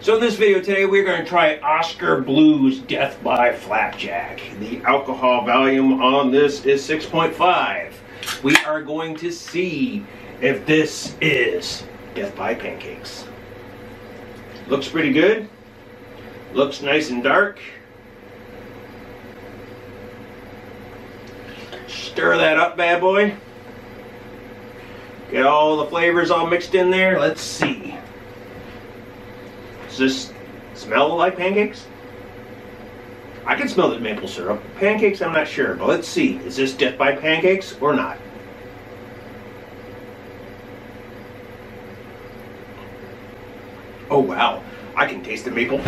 So in this video today, we're going to try Oskar Blues Death by Flapjack. The alcohol volume on this is 6.5. We are going to see if this is Death by Pancakes. Looks pretty good. Looks nice and dark. Stir that up, bad boy. Get all the flavors all mixed in there. Let's see. Does this smell like pancakes? I can smell the maple syrup. Pancakes, I'm not sure, but let's see. Is this Death by Pancakes or not? Oh wow, I can taste the maple.